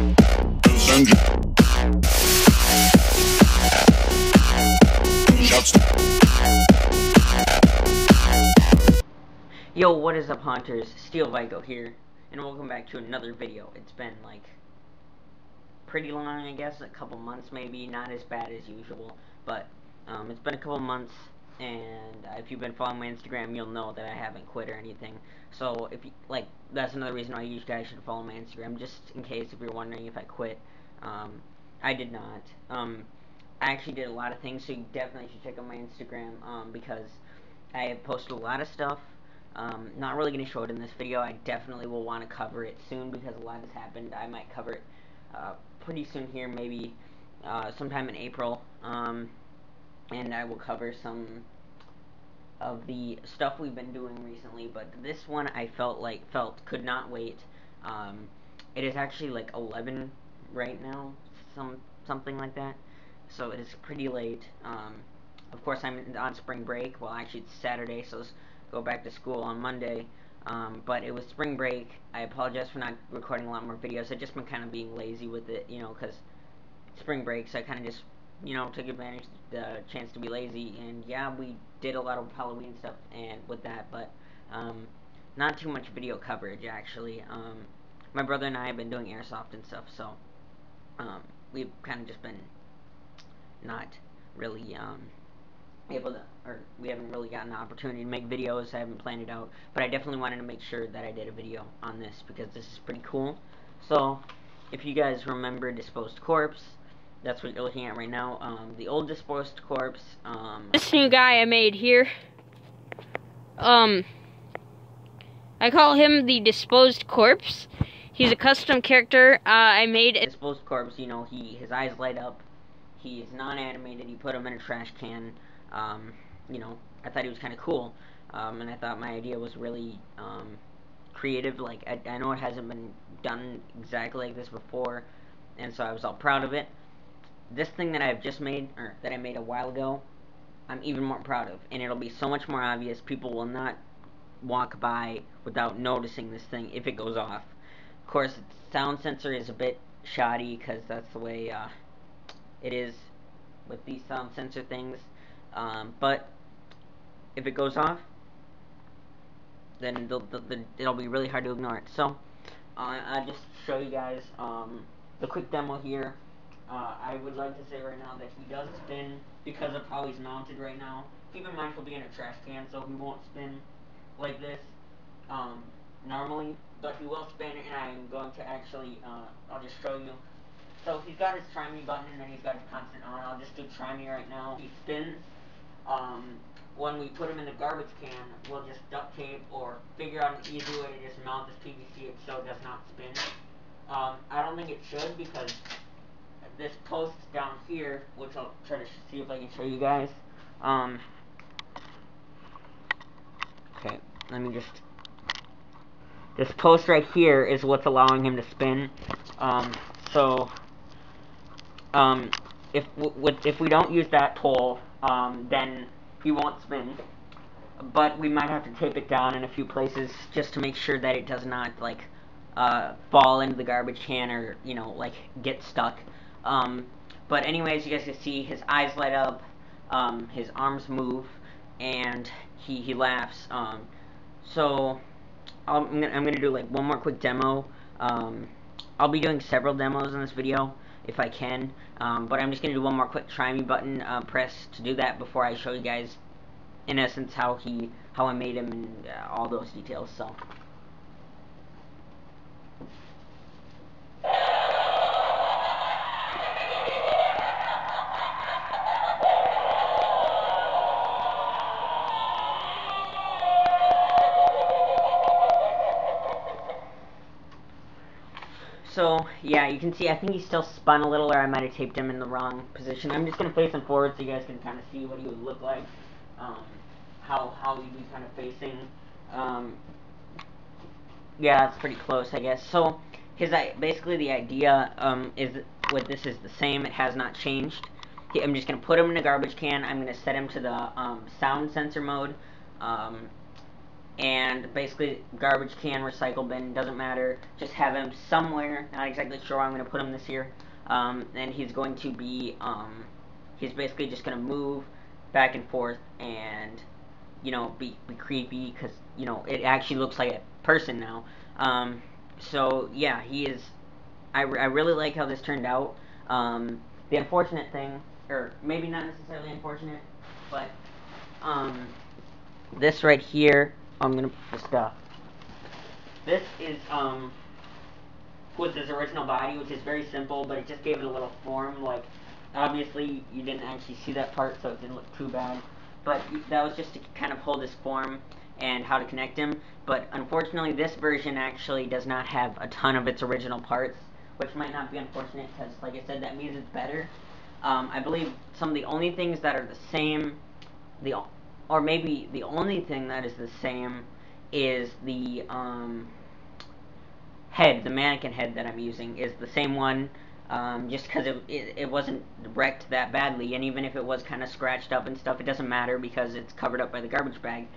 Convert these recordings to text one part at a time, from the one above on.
Yo, what is up, hunters? Steel Viko here, and welcome back to another video. It's been like pretty long, I guess, a couple months maybe, not as bad as usual, but um, it's been a couple months, and if you've been following my Instagram, you'll know that I haven't quit or anything. So if you like, that's another reason why you guys should follow my Instagram, just in case if you're wondering if I quit. Um, I did not. Um, I actually did a lot of things, so you definitely should check out my Instagram um, because I have posted a lot of stuff. Um, not really going to show it in this video. I definitely will want to cover it soon because a lot has happened. I might cover it uh, pretty soon here, maybe uh, sometime in April. Um, and I will cover some of the stuff we've been doing recently. But this one I felt like felt could not wait. Um, it is actually like 11 right now, some something like that. So it is pretty late. Um, of course, I'm on spring break. Well, actually, it's Saturday, so go back to school on Monday. Um, but it was spring break. I apologize for not recording a lot more videos. I've just been kind of being lazy with it, you know, because spring break, so I kind of just, you know, took advantage of the chance to be lazy. And yeah, we did a lot of Halloween stuff and with that, but um, not too much video coverage, actually. Um, my brother and I have been doing airsoft and stuff, so um, we've kind of just been not really um, able to, or we haven't really gotten the opportunity to make videos. I haven't planned it out, but I definitely wanted to make sure that I did a video on this because this is pretty cool. So, if you guys remember Disposed Corpse, that's what you're looking at right now. Um, the old Disposed Corpse. Um, This new guy I made here. Um, I call him the Disposed Corpse. He's a custom character uh, I made. Disposed Corpse, you know, he his eyes light up. He is non-animated. You put him in a trash can. Um, you know, I thought he was kind of cool, um, and I thought my idea was really um, creative. Like I, I know it hasn't been done exactly like this before, and so I was all proud of it. This thing that I've just made, or that I made a while ago, I'm even more proud of, and it'll be so much more obvious. People will not walk by without noticing this thing if it goes off. Of course, its sound sensor is a bit shoddy because that's the way uh, it is with these sound sensor things. Um, but if it goes off, then they'll, they'll, it'll be really hard to ignore it. So, uh, I'll just show you guys um, the quick demo here. Uh, I would like to say right now that he does spin because of how he's mounted right now. Keep in mind he'll be in a trash can, so he won't spin like this um, normally, but he will spin, and I'm going to actually, uh, I'll just show you. So he's got his try me button, and then he's got his constant on. I'll just do try me right now. He spins. Um, when we put him in the garbage can, we'll just duct tape or figure out an easy way to just mount this PVC so it does not spin. Um, I don't think it should because this post down here, which I'll try to see if I can show you guys. Um, okay, let me just. This post right here is what's allowing him to spin. Um, so, um, if if we don't use that tool, um, then he won't spin. But we might have to tape it down in a few places just to make sure that it does not like uh, fall into the garbage can or you know like get stuck. Um, but anyways, you guys can see his eyes light up, um, his arms move, and he he laughs. Um, so I'm gonna, I'm gonna do like one more quick demo. Um, I'll be doing several demos in this video if I can, um, but I'm just gonna do one more quick try me button uh, press to do that before I show you guys in essence how he how I made him and uh, all those details. So. Yeah, you can see, I think he still spun a little, or I might have taped him in the wrong position. I'm just going to face him forward so you guys can kind of see what he would look like, um, how, how he'd be kind of facing. Um, yeah, it's pretty close, I guess. So, his basically the idea um, is with this is the same. It has not changed. I'm just going to put him in a garbage can. I'm going to set him to the um, sound sensor mode. And basically garbage can, recycle bin, doesn't matter. Just have him somewhere. Not exactly sure where I'm going to put him this year. Um, and he's going to be, um, he's basically just going to move back and forth and, you know, be, be creepy because, you know, it actually looks like a person now. Um, so, yeah, he is, I, I really like how this turned out. Um, the unfortunate thing, or maybe not necessarily unfortunate, but, um, this right here I'm gonna put the stuff. This is um with his original body, which is very simple, but it just gave it a little form. Like, obviously, you didn't actually see that part, so it didn't look too bad. But that was just to kind of hold his form and how to connect him. But unfortunately, this version actually does not have a ton of its original parts, which might not be unfortunate because, like I said, that means it's better. Um, I believe some of the only things that are the same, the or maybe the only thing that is the same is the um, head, the mannequin head that I'm using is the same one, um, just because it, it, it, wasn't wrecked that badly, and even if it was kind of scratched up and stuff, it doesn't matter because it's covered up by the garbage bag.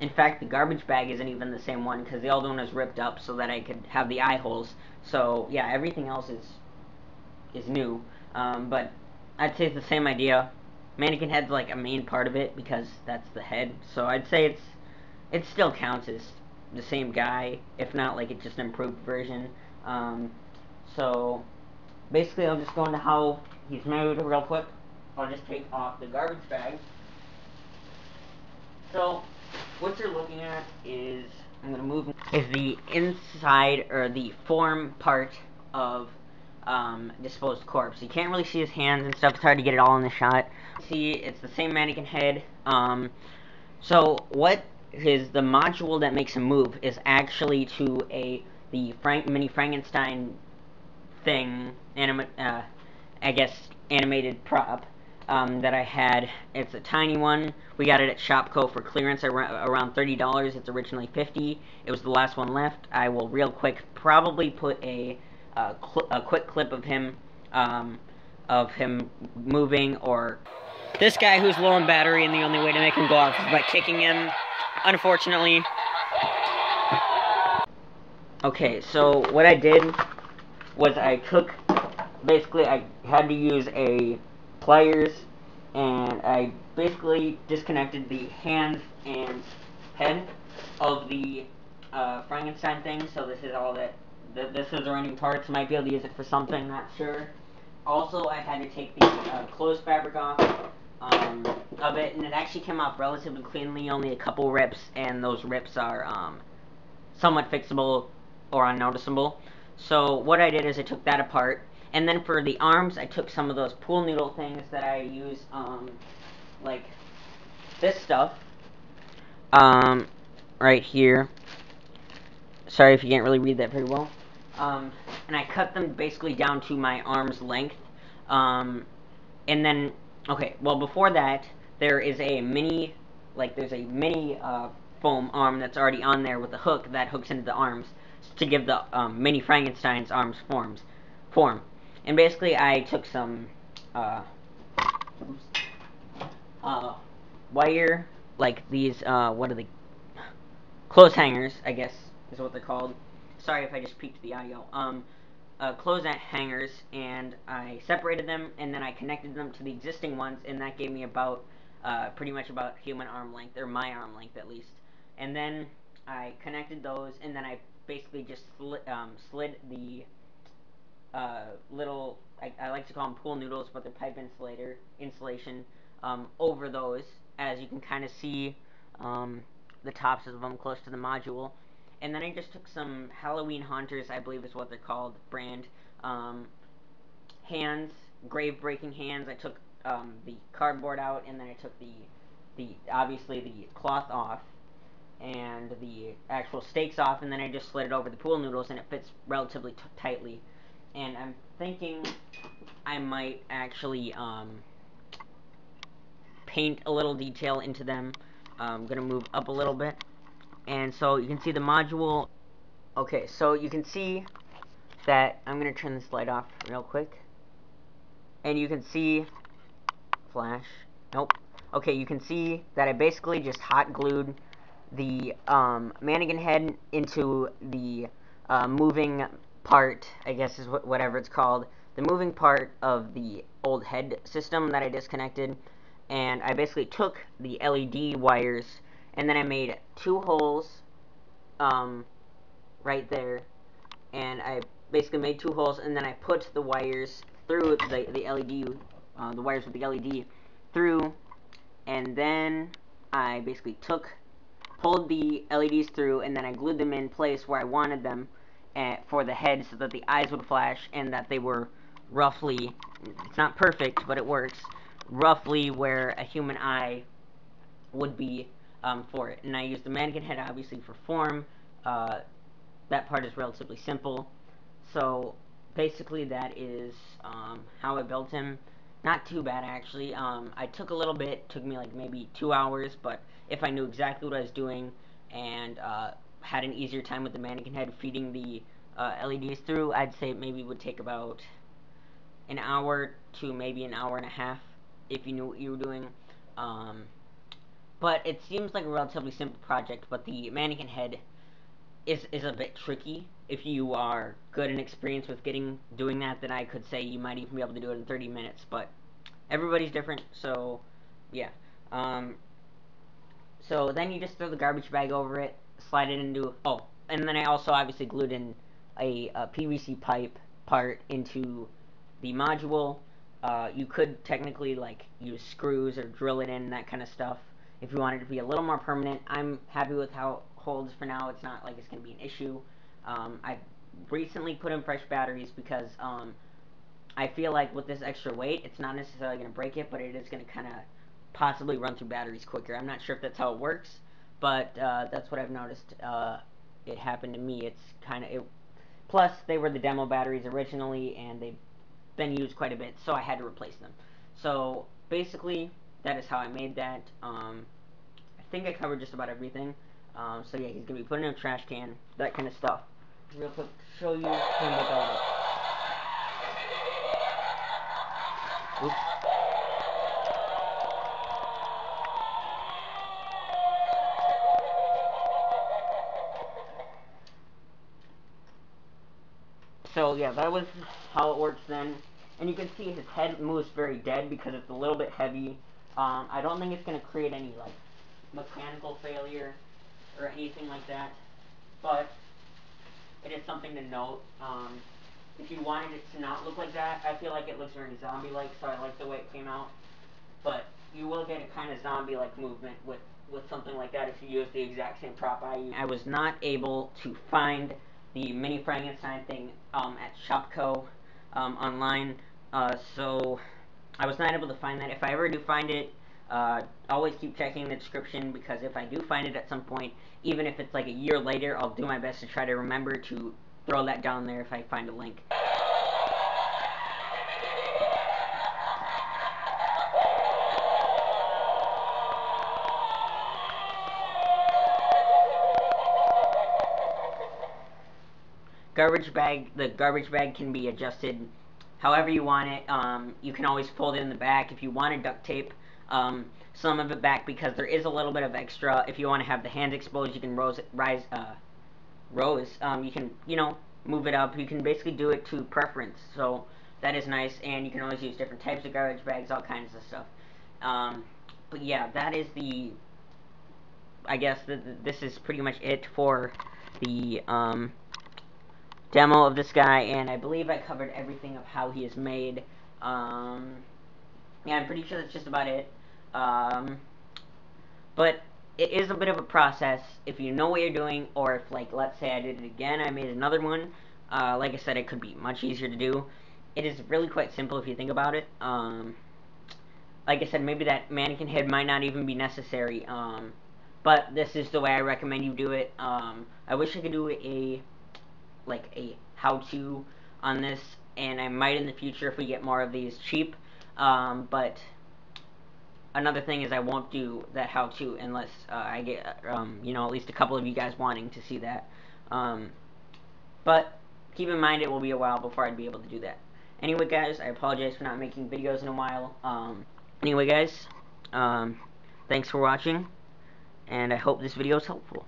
In fact, the garbage bag isn't even the same one because the old one was ripped up so that I could have the eye holes. So yeah, everything else is is new, um, but I'd say it's the same idea. Mannequin head's like a main part of it because that's the head. So I'd say it's it still counts as the same guy, if not like it's just an improved version. Um, so basically, I'll just go into how he's made real quick. I'll just take off the garbage bag. So what you're looking at is I'm gonna move is the inside or the form part of um, disposed corpse. You can't really see his hands and stuff. It's hard to get it all in the shot. See, it's the same mannequin head. Um, so what is the module that makes him move is actually to a the Frank mini Frankenstein thing, anima uh, I guess animated prop um, that I had. It's a tiny one. We got it at Shopko for clearance around $30. It's originally 50 It was the last one left. I will real quick probably put a a, a quick clip of him, um, of him moving, or this guy who's low on battery, and the only way to make him go off is by kicking him. Unfortunately. Okay, so what I did was I took, basically I had to use a pliers, and I basically disconnected the hands and head of the uh, Frankenstein thing, so this is all that th this is a running parts. Might be able to use it for something, not sure. Also, I had to take the uh, fabric off um, of it, and it actually came off relatively cleanly, only a couple rips, and those rips are um, somewhat fixable or unnoticeable. So what I did is I took that apart, and then for the arms, I took some of those pool noodle things that I use, um, like this stuff, um, right here. Sorry if you can't really read that very well. Um, and I cut them basically down to my arm's length. Um, and then, okay, well before that, there is a mini, like there's a mini uh, foam arm that's already on there with a hook that hooks into the arms to give the um, mini Frankenstein's arms forms form. And basically, I took some uh, uh, wire, like these, uh, what are they, clothes hangers, I guess is what they're called, sorry if I just peaked the audio, um, uh, clothes hangers, and I separated them, and then I connected them to the existing ones, and that gave me about, uh, pretty much about human arm length, or my arm length at least. And then I connected those, and then I basically just slid, um, slid the uh, little, I, I, like to call them pool noodles, but they're pipe insulator, insulation, um, over those, as you can kind of see um, the tops of them close to the module. And then I just took some Halloween Haunters, I believe is what they're called, brand, um, hands, grave-breaking hands. I took um, the cardboard out, and then I took the, the obviously the cloth off, and the actual stakes off, and then I just slid it over the pool noodles, and it fits relatively tightly. And I'm thinking I might actually um, paint a little detail into them. I'm going to move up a little bit and so you can see the module. Okay so you can see that I'm gonna turn this light off real quick. And you can see flash nope. Okay you can see that I basically just hot glued the um, mannequin head into the uh, moving part, I guess is wh whatever it's called, the moving part of the old head system that I disconnected, and I basically took the LED wires, and then I made two holes um, right there, and I basically made two holes, and then I put the wires through the, the LED, uh, the wires with the LED through, and then I basically took, pulled the LEDs through, and then I glued them in place where I wanted them uh, for the head so that the eyes would flash and that they were roughly, it's not perfect, but it works, roughly where a human eye would be um, for it. And I used the mannequin head obviously for form. Uh, that part is relatively simple. So basically that is um, how I built him. Not too bad actually. Um, I took a little bit, took me like maybe two hours, but if I knew exactly what I was doing and uh, had an easier time with the mannequin head feeding the uh, LEDs through, I'd say maybe would take about an hour to maybe an hour and a half if you knew what you were doing. Um, but it seems like a relatively simple project, but the mannequin head is is a bit tricky. If you are good and experienced with getting doing that, then I could say you might even be able to do it in 30 minutes. But everybody's different, so yeah. Um, so then you just throw the garbage bag over it, slide it into oh, and then I also obviously glued in a, a PVC pipe part into the module. Uh, you could technically like use screws or drill it in that kind of stuff if you want it to be a little more permanent. I'm happy with how it holds for now. It's not like it's going to be an issue. Um, I've recently put in fresh batteries because um, I feel like with this extra weight, it's not necessarily going to break it, but it is going to kind of possibly run through batteries quicker. I'm not sure if that's how it works, but uh, that's what I've noticed. Uh, it happened to me. It's kind of Plus, they were the demo batteries originally, and they've been used quite a bit, so I had to replace them. So basically, that is how I made that. Um, I think I covered just about everything. Um, so yeah, he's gonna be put in a trash can, that kind of stuff. Real quick, show you him without it. Oops. So yeah, that was how it works then. And you can see his head moves very dead because it's a little bit heavy. Um, I don't think it's going to create any like mechanical failure or anything like that. But it is something to note. Um, if you wanted it to not look like that, I feel like it looks very zombie-like, so I like the way it came out. But you will get a kind of zombie-like movement with, with something like that if you use the exact same prop I used. I was not able to find the mini Frankenstein thing um, at Shopko um, online, uh, so I was not able to find that. If I ever do find it, uh, always keep checking the description because if I do find it at some point, even if it's like a year later, I'll do my best to try to remember to throw that down there if I find a link. garbage bag, the garbage bag can be adjusted however you want it. Um, you can always fold it in the back if you want to duct tape um, some of it back because there is a little bit of extra. If you want to have the hands exposed, you can rose, rise, uh, rows. Um, you can, you know, move it up. You can basically do it to preference. So that is nice, and you can always use different types of garbage bags, all kinds of stuff. Um, but yeah, that is the. I guess this is pretty much it for the um, demo of this guy, and I believe I covered everything of how he is made. Um, yeah, I'm pretty sure that's just about it. Um, but it is a bit of a process if you know what you're doing, or if, like, let's say I did it again, I made another one. Uh, like I said, it could be much easier to do. It is really quite simple if you think about it. Um, like I said, maybe that mannequin head might not even be necessary. Um, but this is the way I recommend you do it. Um, I wish I could do a like a how-to on this, and I might in the future if we get more of these cheap. Um, but another thing is I won't do that how-to unless uh, I get, um, you know, at least a couple of you guys wanting to see that. Um, but keep in mind it will be a while before I'd be able to do that. Anyway, guys, I apologize for not making videos in a while. Um, anyway, guys, um, thanks for watching, and I hope this video is helpful.